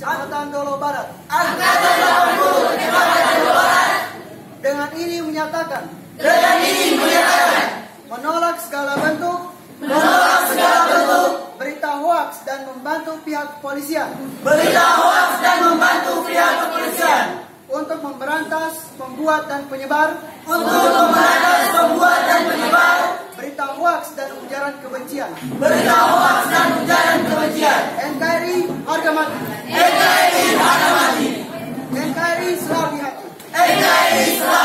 Kecamatan Dolo Barat. Angkatan 80 Kecamatan Dolo Barat. Dengan ini menyatakan. Dengan ini menyatakan. Menolak segala bentuk. Menolak segala bentuk. Berita hoax dan membantu pihak kepolisian. Berita hoax dan membantu pihak kepolisian. Untuk memberantas, membuat dan penyebar. Untuk memberantas, membuat dan penyebar. Berita hoax dan ujaran kebencian. Berita hoax dan Nkari Islamiyati. Nkari Islamiyati. Nkari Islamiyati.